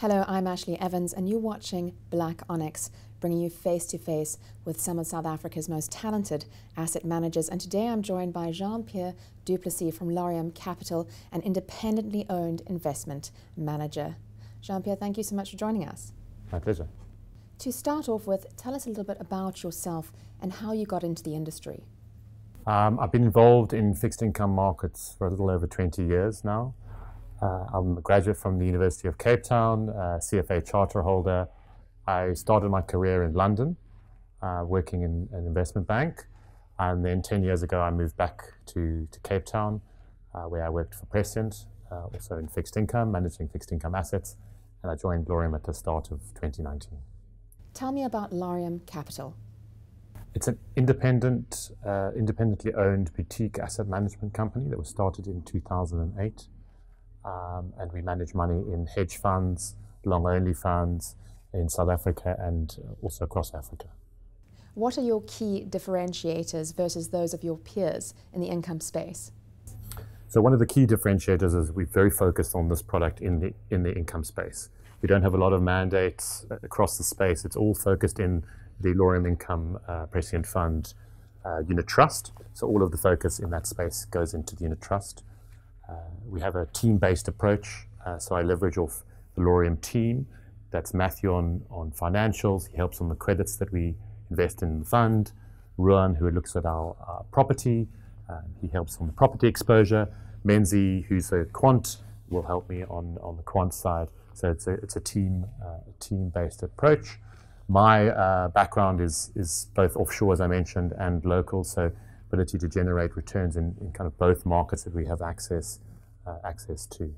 Hello, I'm Ashley Evans, and you're watching Black Onyx, bringing you face to face with some of South Africa's most talented asset managers. And today I'm joined by Jean Pierre Du Plessis from Laurium Capital, an independently owned investment manager. Jean Pierre, thank you so much for joining us. My pleasure. To start off with, tell us a little bit about yourself and how you got into the industry. Um, I've been involved in fixed income markets for a little over 20 years now. Uh, I'm a graduate from the University of Cape Town, uh, CFA charter holder. I started my career in London, uh, working in an investment bank. And then 10 years ago, I moved back to, to Cape Town, uh, where I worked for Prescient, uh, also in fixed income, managing fixed income assets. And I joined Laurium at the start of 2019. Tell me about Laurium Capital. It's an independent, uh, independently owned boutique asset management company that was started in 2008 um, and we manage money in hedge funds, long only funds in South Africa and also across Africa. What are your key differentiators versus those of your peers in the income space? So one of the key differentiators is we're very focused on this product in the in the income space. We don't have a lot of mandates across the space. It's all focused in the Laurium Income uh, Prescient Fund uh, unit trust. So all of the focus in that space goes into the unit trust. Uh, we have a team-based approach, uh, so I leverage off the Laurium team. That's Matthew on, on financials. He helps on the credits that we invest in the fund. Ruan, who looks at our, our property. Uh, he helps on the property exposure. Menzi, who's a quant, will help me on, on the quant side. So it's a, it's a team uh, team-based approach. My uh, background is is both offshore, as I mentioned, and local. So ability to generate returns in, in kind of both markets that we have access uh, access to.